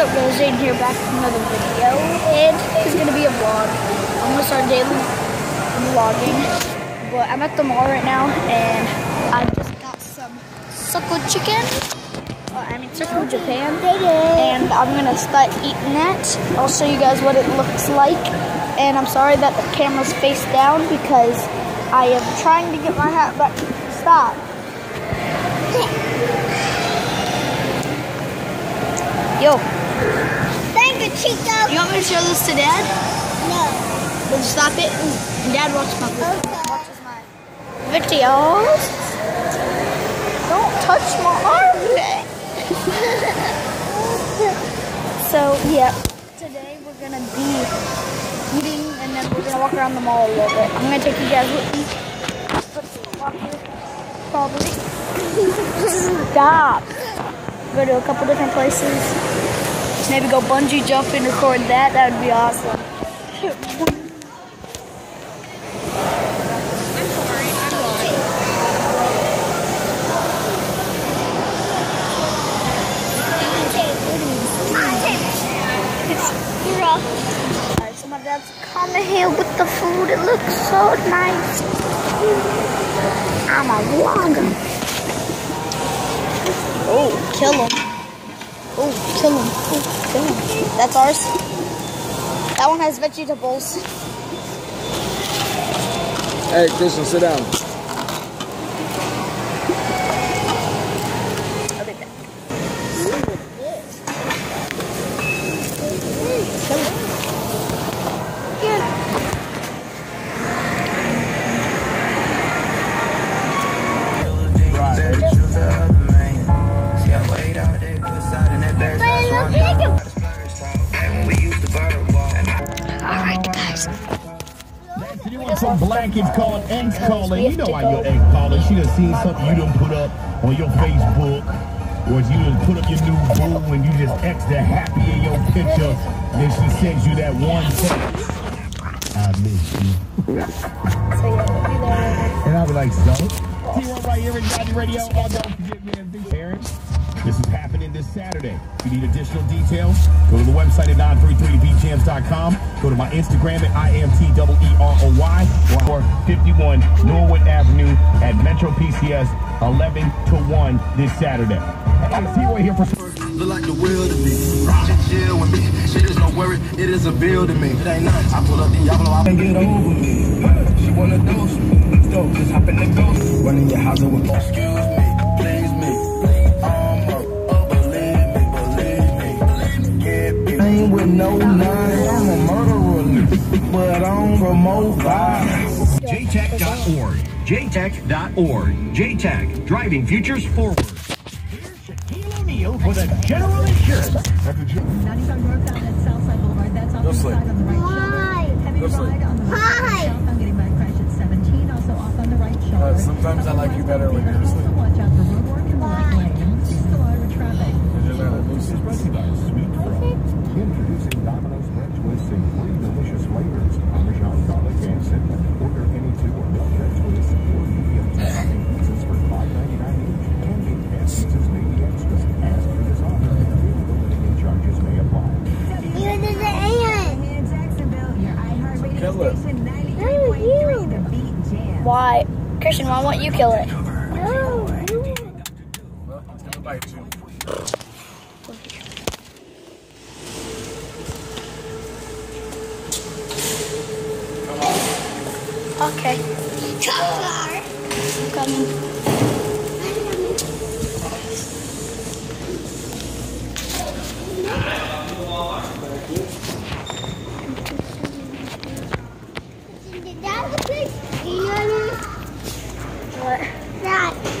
What's up guys, Zane here back with another video and today's gonna be a vlog. I'm gonna start daily vlogging. But I'm at the mall right now and I just got some Sarku chicken. Uh, I mean Sarku Japan. And I'm gonna start eating that. I'll show you guys what it looks like. And I'm sorry that the camera's face down because I am trying to get my hat back. Stop. Yo, Thank you, Chico. you want me to show this to Dad? No. Then stop it and Dad watch my Okay. watches my videos. Don't touch my arm so yeah, today we're gonna be eating and then we're gonna walk around the mall a little bit. I'm gonna take you guys with me. Let's walk here. Probably. Stop. Go to a couple different places. Maybe go bungee jump and record that. That would be awesome. Alright, my dad's coming here with the food. It looks so nice. I'm a vlogger. Oh, kill him. Oh, kill him. Oh, kill him. That's ours. That one has vegetables. Hey, Christian, sit down. Some blankets called egg calling. You know why you're egg calling. She done seen something you done put up on your Facebook. Or you done put up your new boo and you just extra happy in your picture. Then she sends you that one text. I miss you. So yeah, we'll be there. And I'll be like, so? T1 right here at Daddy Radio. Oh, don't forget me and parents. This is Saturday. If you need additional details, go to the website at 933bjams.com. Go to my Instagram at IMTEEROY or 51 Norwood Avenue at Metro PCS 11 to 1 this Saturday. Hey, T1 here for Look like the wheel to me. Just chill with me. Shit is no worry. It is a bill to me. It ain't nothing. I pull up Diablo. I can get over me. She wanna dose me. So just hop in the ghost. Run in your house with excuse me. No nine. I'm a murderer. But I don't promote violence. jtech.org. jtech.org. JTech, driving futures forward. Here's Shaquille O'Neal for the General Insurance. 95 northbound at Southside Boulevard. That's off Go the sleep. side on the right Why? shoulder. Heavy Go sleep. ride on the right Why? shoulder. Southbound getting back crash at 17. Also off on the right shoulder. Uh, sometimes I like you better when you're Also asleep. watch out for roadwork in the right lane. Still out of traffic. Introducing Domino's French twists in three delicious flavors. Parmesan, garlic, and cinnamon. Order any two or milk French twists or medium topping pizzas for $5.99 each. And eight pan pizzas may be extras. Ask for this offer. Availability and charges may apply. You're the end. In Jacksonville, your iHeartRadio Kill it. station Oh, 93.3, The Beat Jam. Why? Christian, why won't you kill it? No. Well, it's gonna bite you. Okay, Car. I'm coming. That looks like, you know What? that?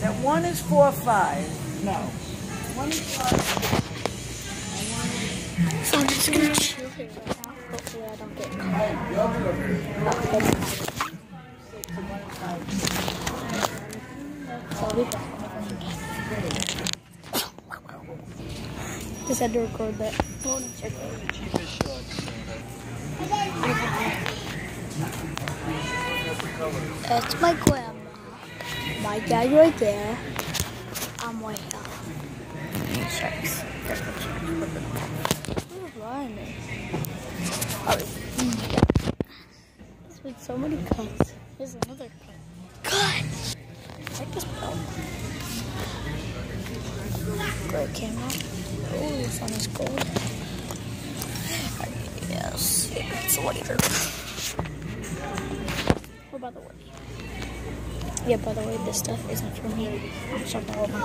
that one is four five. No, one is five. So I'm just gonna chill here right now. Hopefully I don't get caught. So I'll be back. Just had to record that. That's my grandma. My dad right there. I'm way here. Sharks. Who's running? Oh, yeah. There's been so many cuts. There's another cut. Cut! Check this out. Great camera. Oh, this one is gold. Yes, it's later. Oh, by the way. Yeah, by the way, this stuff isn't for me. I'm sorry, all my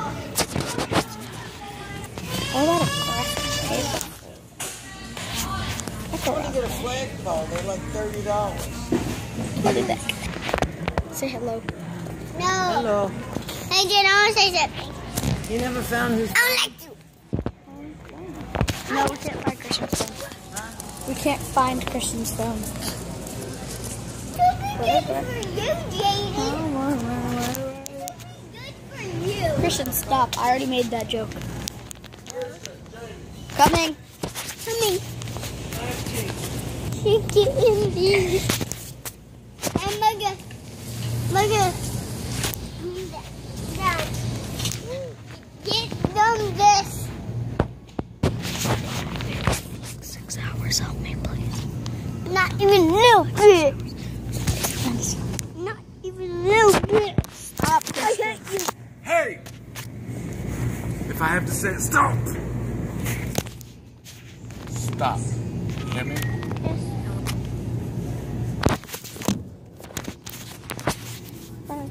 What about a graphic paper? That's a You get a flagpole, they're like thirty dollars. I'll be back. Say hello. No. Hello. Hey, Jen, I want to say something. You never found who's I don't like you. No, we can't find Christian's phone. We can't find Christian's phone. Good for you, Jaden. Good for you. Christian, stop. I already made that joke. Coming. Coming. She getting these. And look at, look at. Get them this. Six hours. Help me, please. Not even a little bit. Not even a little bit. Stop, I hate you. Hey! If I have to say it, stop! Stop. You hear me?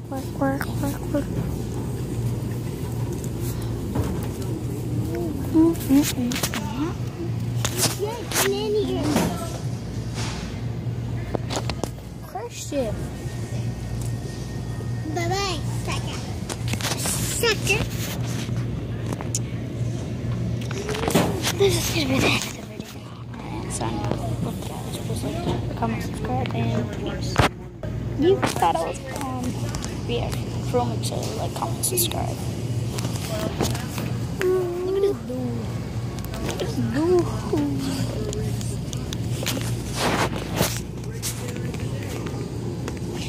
Work, work, work, work. Get in here. Christian. Sucker. This is gonna be the end of the video. And please like, comment, subscribe, and peace. You thought I was um yeah, from so like, comment, subscribe.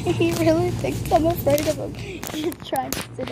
He really thinks I'm afraid of him. He's trying to sit up.